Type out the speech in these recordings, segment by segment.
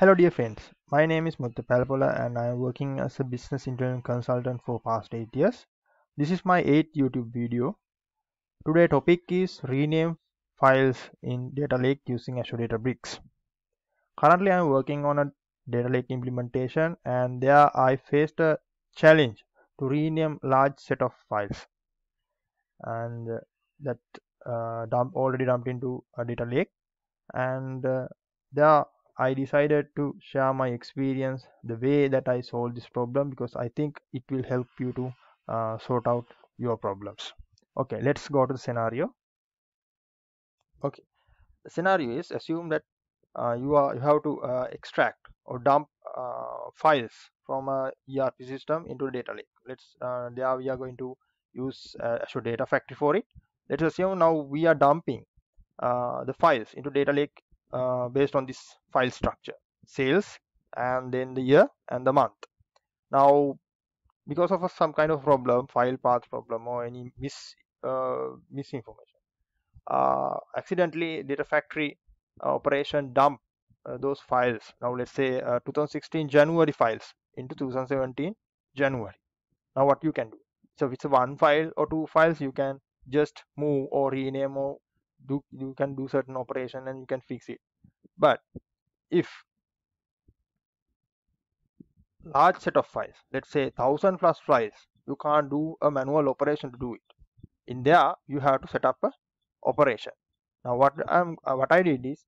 Hello dear friends, my name is Muditha Pelpola and I am working as a business intelligence consultant for past 8 years. This is my 8th YouTube video. Today topic is rename files in data lake using Azure Databricks. Currently I am working on a data lake implementation and there I faced a challenge to rename large set of files and that uh, dump already dumped into a data lake and uh, there I decided to share my experience the way that I solved this problem because I think it will help you to uh, sort out your problems. Okay let's go to the scenario. Okay the scenario is assume that uh, you are you have to uh, extract or dump uh, files from a ERP system into a data lake. Let's uh, there we are going to use uh, Azure Data Factory for it. Let's assume now we are dumping the files into data lake uh, based on this file structure sales and then the year and the month. Now because of some kind of problem file path problem or any mis uh, misinformation uh, accidentally data factory uh, operation dump uh, those files. Now let's say uh, 2016 january files into 2017 january. Now what you can do? So if it's one file or two files you can just move or rename or do you can do certain operation and you can fix it. But if large set of files let's say thousand plus files you can't do a manual operation to do it. In there you have to set up a operation. Now what i'm uh, what i did is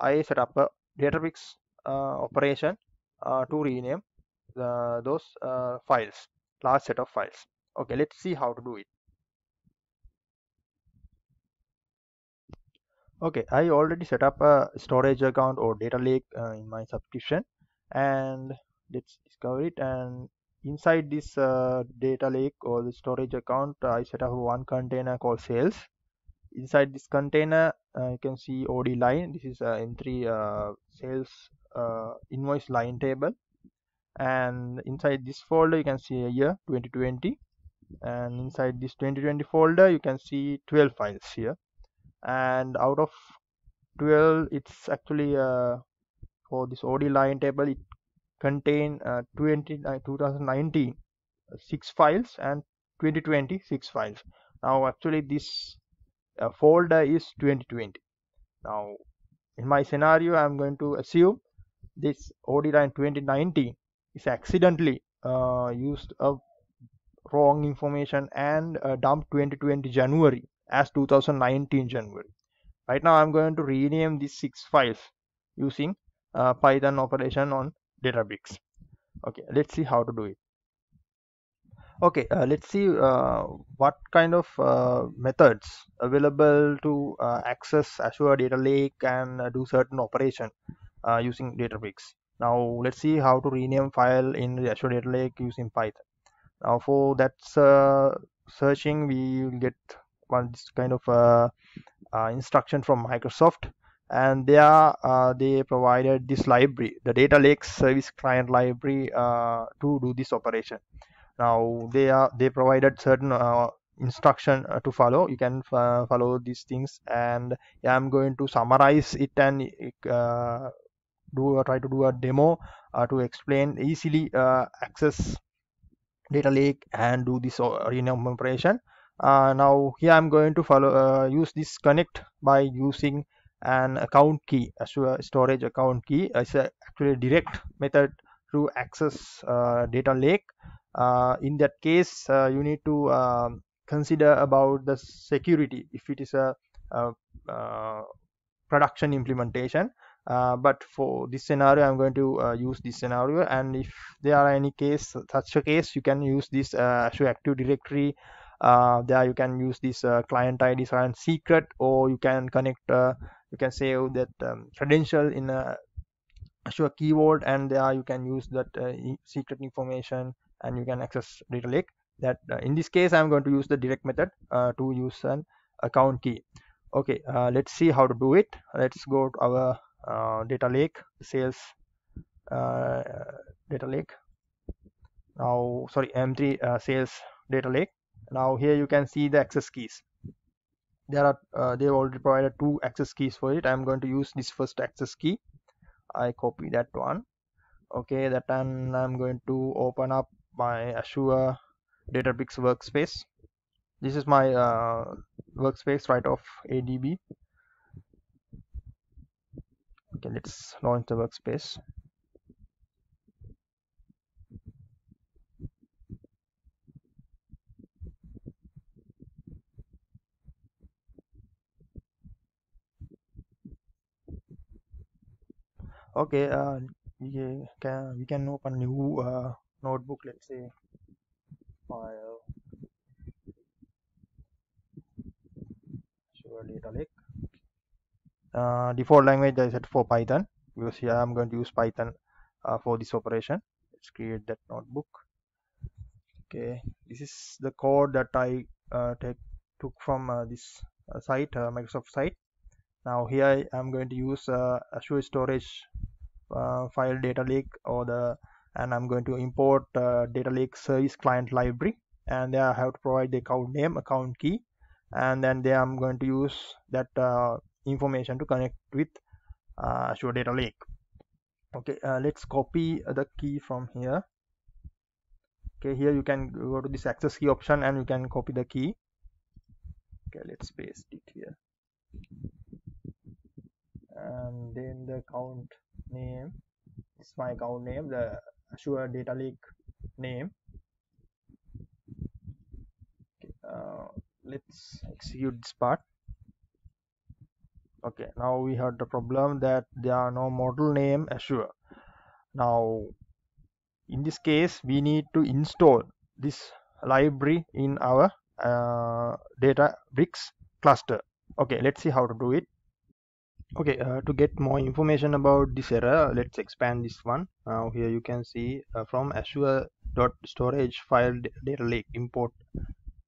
i set up a databricks uh, operation uh, to rename the, those uh, files large set of files. Okay let's see how to do it okay i already set up a storage account or data lake uh, in my subscription and let's discover it. And inside this uh, data lake or the storage account i set up one container called sales. Inside this container uh, you can see od line. This is uh, m3 uh, sales uh, invoice line table. And inside this folder you can see a year 2020 and inside this 2020 folder you can see 12 files here and out of 12 it's actually uh, for this OD line table it contain uh, 20 uh, 2019 uh, six files and 2020 six files. Now actually this uh, folder is 2020 now in my scenario i'm going to assume this OD line 2019 is accidentally uh, used a wrong information and uh, dump 2020 January as 2019 January. Right now I'm going to rename these six files using uh, Python operation on Databricks. Okay, let's see how to do it. Okay, uh, let's see uh, what kind of uh, methods available to uh, access Azure Data Lake and uh, do certain operation using Databricks. Now let's see how to rename file in Azure Data Lake using Python. Now for that searching we will get kind of uh, uh, instruction from Microsoft. And they are uh, they provided this library the data lake service client library uh, to do this operation. Now they are they provided certain uh, instruction uh, to follow. You can follow these things. And i'm going to summarize it and do try to do a demo to explain easily access data lake and do this rename operation uh, now here I'm going to follow uh, use this connect by using an account key a storage account key. As a actually direct method to access uh, data lake. Uh, in that case uh, you need to um, consider about the security if it is a, a, a production implementation. Uh, but for this scenario i'm going to uh, use this scenario. And if there are any case such a case you can use this uh, Azure active directory uh, there you can use this uh, client id and secret or you can connect uh, you can save that um, credential in a Azure Key Vault and there you can use that uh, secret information and you can access data lake. That uh, in this case i'm going to use the direct method uh, to use an account key. Okay let's see how to do it. Let's go to our data lake sales data lake. Now sorry m3 sales data lake now here you can see the access keys. There are uh, they've already provided two access keys for it. I'm going to use this first access key. I copy that one. Okay that time I'm going to open up my Azure Databricks workspace. This is my uh, workspace right of ADB okay let's launch the workspace okay uh, we can we can open new uh, notebook let's say file. Azure data lake. Uh, default language I set for Python because here I'm going to use Python uh, for this operation. Let's create that notebook. Okay this is the code that I uh, take, took from uh, this uh, site uh, Microsoft site now here I'm going to use uh, Azure storage file data lake or the and I'm going to import data lake service client library and there I have to provide the account name account key and then there I'm going to use that information to connect with uh, Azure Data Lake. Okay, uh, let's copy the key from here. Okay, here you can go to this access key option and you can copy the key. Okay, let's paste it here. And then the account name is my account name, the Azure Data Lake name. Okay, uh, let's execute this part. Okay now we have the problem that there are no model name Azure. Now in this case we need to install this library in our uh, Databricks cluster. Okay let's see how to do it okay uh, to get more information about this error let's expand this one. Now here you can see uh, from azure dot storage file data lake import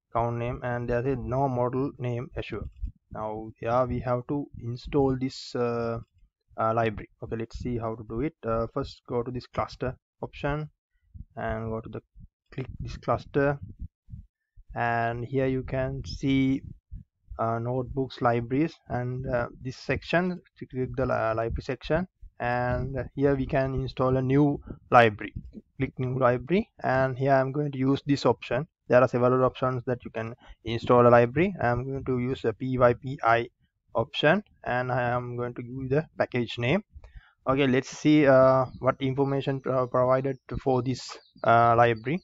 account name and there is no model name azure. Now yeah we have to install this uh, uh, library. Okay let's see how to do it. Uh, first go to this cluster option and go to the click this cluster. And here you can see notebooks libraries and uh, this section click the library section and here we can install a new library. Click new library and here I'm going to use this option. There are several options that you can install a library. I'm going to use the pypi option and i am going to use the package name. Okay let's see uh, what information uh, provided for this uh, library.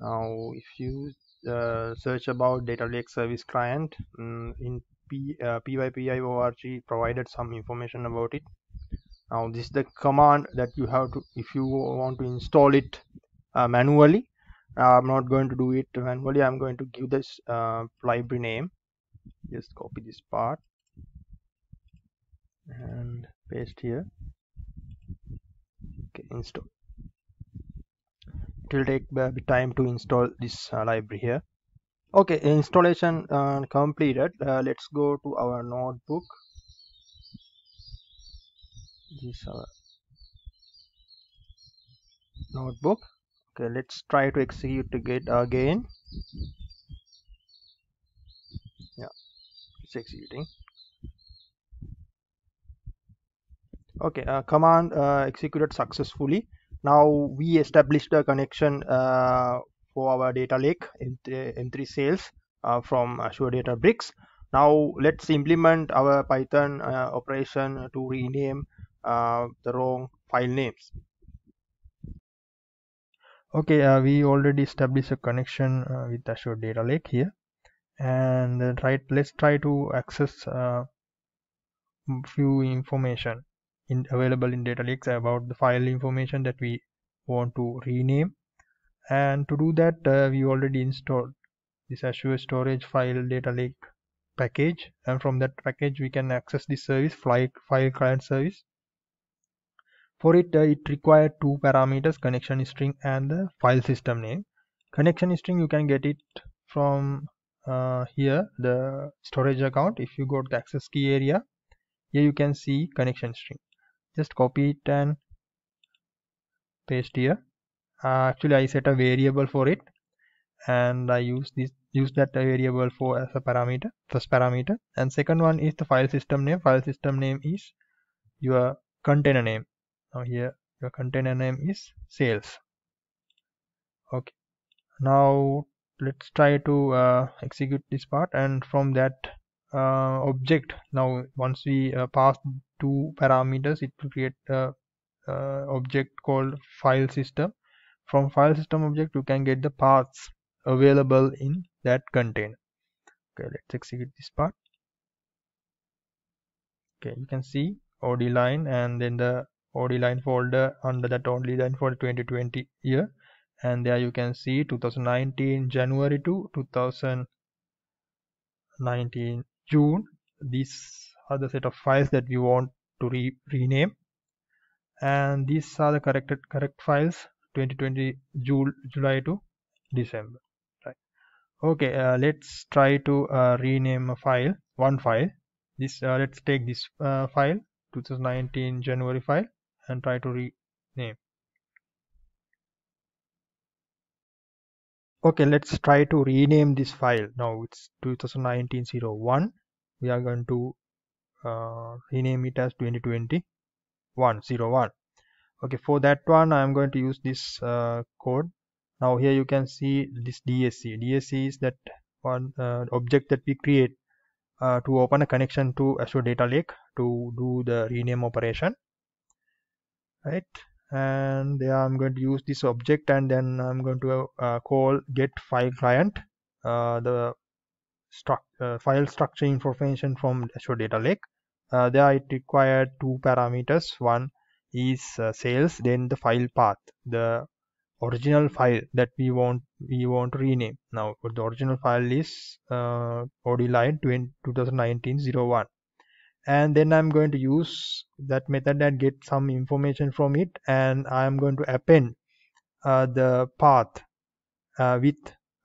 Now if you uh, search about data lake service client. Um, in P, uh, pypi org provided some information about it. Now this is the command that you have to if you want to install it uh, manually. I'm not going to do it manually. I'm going to give this uh, library name. Just copy this part and paste here. Okay install it will take a bit time to install this uh, library here. Okay installation uh, completed. Uh, let's go to our notebook. This our notebook. Okay let's try to execute it again. Yeah it's executing. Okay uh, command uh, executed successfully now we established a connection uh, for our data lake in m3 sales uh, from azure databricks. Now let's implement our python uh, operation to rename the wrong file names. Okay uh, we already established a connection uh, with azure data lake here. And right let's try to access uh, few information in available in data lakes about the file information that we want to rename and to do that uh, we already installed this azure storage file data lake package and from that package we can access this service file, file client service for it, uh, it required two parameters, connection string and the file system name. Connection string, you can get it from uh, here, the storage account. If you go to the access key area, here you can see connection string. Just copy it and paste here. Uh, actually, I set a variable for it and I use this use that variable for as a parameter first parameter. And second one is the file system name. File system name is your container name. Now here your container name is sales. Okay. Now let's try to uh, execute this part. And from that uh, object now once we uh, pass two parameters. It will create a uh, object called file system. From file system object you can get the paths available in that container. Okay let's execute this part. Okay you can see od line and then the od line folder under that od line folder 2020 year. And there you can see 2019 January to 2019 June. These are the set of files that we want to re rename. And these are the corrected correct files 2020 June July to December right? Okay uh, let's try to uh, rename a file one file. This uh, let's take this uh, file 2019 January file and try to rename. Okay let's try to rename this file. Now it's 2019-01 we are going to uh, rename it as 2020 101 okay for that one i'm going to use this uh, code. Now here you can see this dsc dsc is that one uh, object that we create uh, to open a connection to azure data lake to do the rename operation. Right? And yeah i'm going to use this object and then i'm going to uh, call get file client uh, the struct uh, file structure information from azure data lake. Uh, there it required two parameters. One is uh, sales then the file path the original file that we want we want to rename. Now the original file is uh, od line 2019 01 and then I'm going to use that method and get some information from it and I'm going to append uh, the path uh, with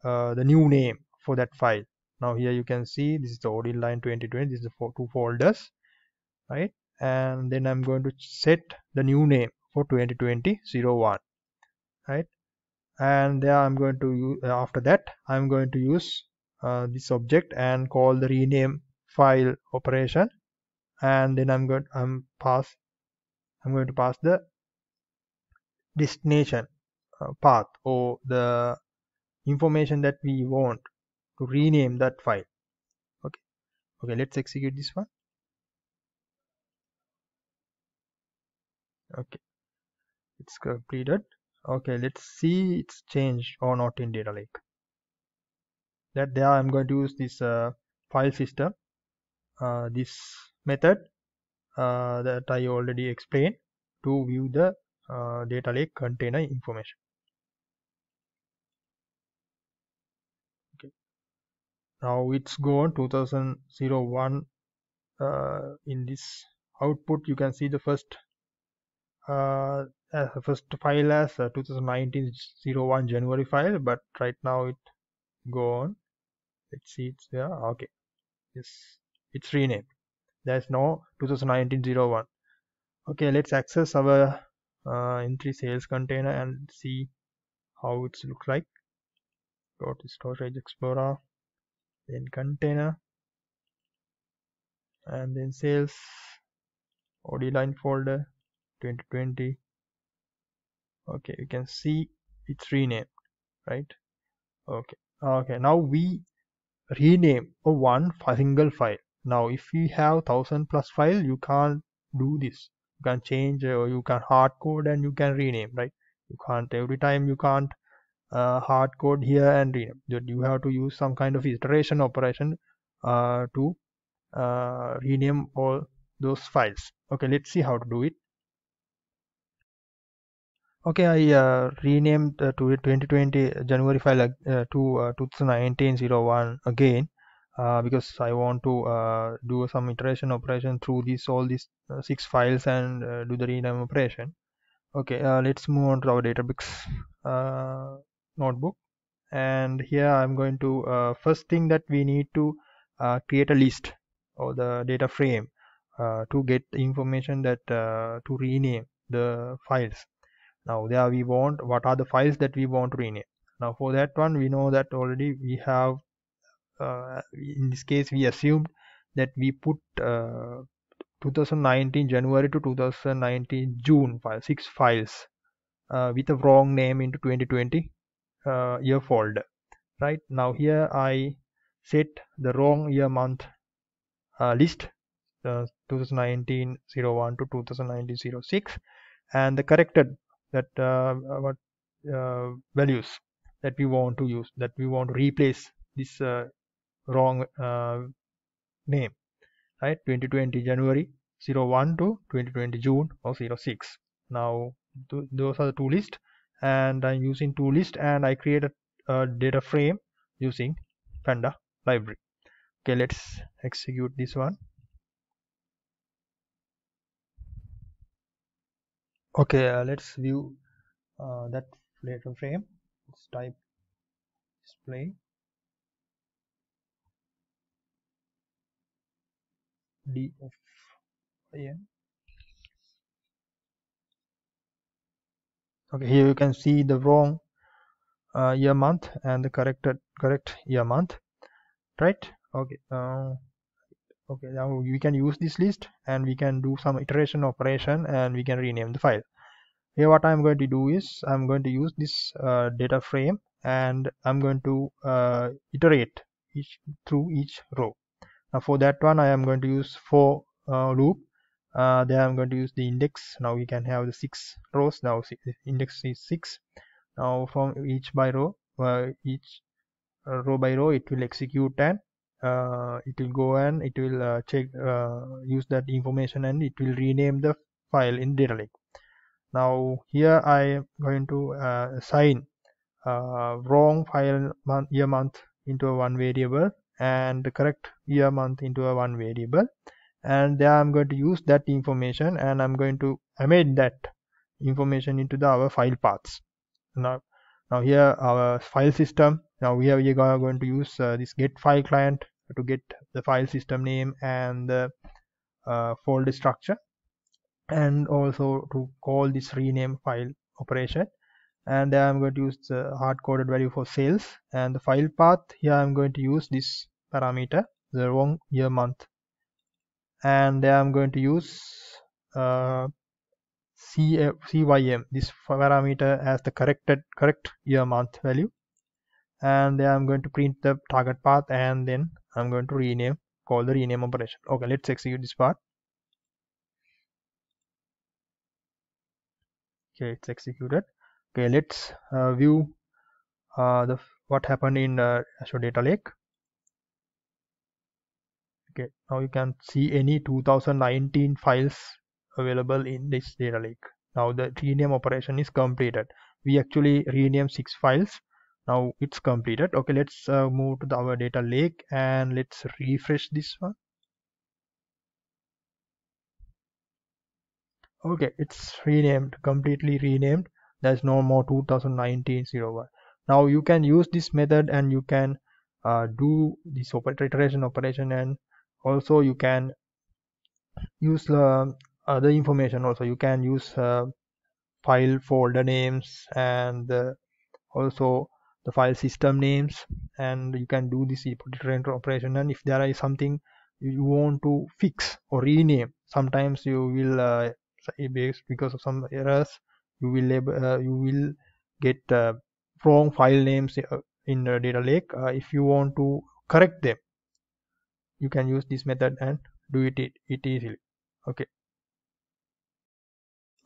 uh, the new name for that file now here you can see this is the OD line 2020 this is the two folders right? And then I'm going to set the new name for 2020 01 right? And there I'm going to use after that I'm going to use uh, this object and call the rename file operation. And then I'm going I'm pass I'm going to pass the destination uh, path or the information that we want to rename that file. Okay. Okay let's execute this one. Okay. It's completed. Okay let's see it's changed or not in data lake. That there I'm going to use this uh, file system. Uh, this method uh, that I already explained to view the uh, data lake container information. Now it's gone 2001 uh, in this output. You can see the first uh, first file as 2019-01 January file but right now it gone. Let's see it's there. Okay. Yes. It's renamed. There's no 2019-01 okay let's access our uh, m3 sales container and see how it looks like. Go to storage explorer then container and then sales od line folder 2020 okay you can see it's renamed right? Okay okay now we rename a one single file. Now if you have thousand plus file you can't do this. You can change uh, or you can hard code and you can rename right? You can't every time you can't uh, hard code here and rename you have to use some kind of iteration operation uh, to uh, rename all those files. Okay let's see how to do it. Okay i uh, renamed uh, to 2020 january file uh, to uh, 2019 01 again because I want to do some iteration operation through these all these six files and do the rename operation. Okay let's move on to our Databricks. Uh, notebook. And here I'm going to first thing that we need to create a list or the data frame to get information that to rename the files. Now there we want what are the files that we want to rename? Now for that one we know that already we have uh, in this case we assumed that we put uh, 2019 January to 2019 June file six files uh, with a wrong name into 2020 uh, year folder right? Now here I set the wrong year month uh, list uh, 2019 01 to 2019 06 and the corrected that uh, what uh, values that we want to use that we want to replace this uh, wrong name. Right? 2020 January 01 to 2020 June or 06 now th those are the two lists and I'm using two list and I create a data frame using panda library. Okay let's execute this one. Okay uh, let's view uh, that data frame. Let's type display. Dfin okay here you can see the wrong uh, year month and the corrected correct year month right? Okay uh, okay now we can use this list and we can do some iteration operation and we can rename the file. Here what I'm going to do is I'm going to use this uh, data frame and I'm going to uh, iterate each through each row. Now for that one I am going to use for uh, loop uh, then I'm going to use the index. Now we can have the six rows. Now index is six. Now from each by row uh, each uh, row by row it will execute and uh, it will go and it will uh, check use that information and it will rename the file in data now here I am going to assign wrong file month year month into a one variable and the correct year month into a one variable and there I'm going to use that information and I'm going to embed that information into the our file paths. Now now here our file system. Now here we are going to use uh, this get file client to get the file system name and the uh, folder structure and also to call this rename file operation. And then I'm going to use the hard-coded value for sales and the file path. Here I'm going to use this parameter the wrong year month and I'm going to use uh, CYM this parameter as the corrected correct year month value. And then I'm going to print the target path and then I'm going to rename call the rename operation. Okay let's execute this part. Okay it's executed. Okay let's uh, view uh, the what happened in uh, Azure Data Lake okay now you can see any 2019 files available in this data lake. Now the rename operation is completed. We actually rename six files. Now it's completed. Okay let's uh, move to the, our data lake and let's refresh this one. Okay it's renamed completely renamed. There's no more 2019 01 now you can use this method and you can uh, do this iteration operation and also you can use uh, other information also. You can use uh, file folder names and uh, also the file system names and you can do this iterate operation. And if there is something you want to fix or rename sometimes you will uh, because of some errors you will uh, you will get uh, wrong file names uh, in the data lake. Uh, if you want to correct them you can use this method and do it, it, easily. Okay.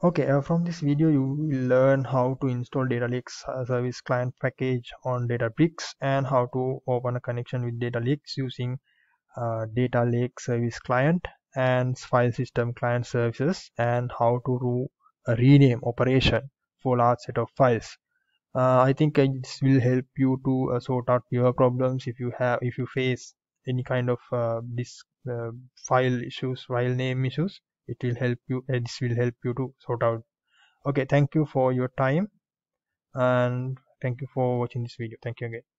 Okay uh, from this video you will learn how to install data lakes uh, service client package on databricks and how to open a connection with data lakes using uh, data lake service client and file system client services and how to do a rename operation for large set of files. Uh, i think uh, this will help you to uh, sort out your problems if you have if you face any kind of this file issues file name issues it will help you uh, this will help you to sort out. Okay thank you for your time and thank you for watching this video. Thank you again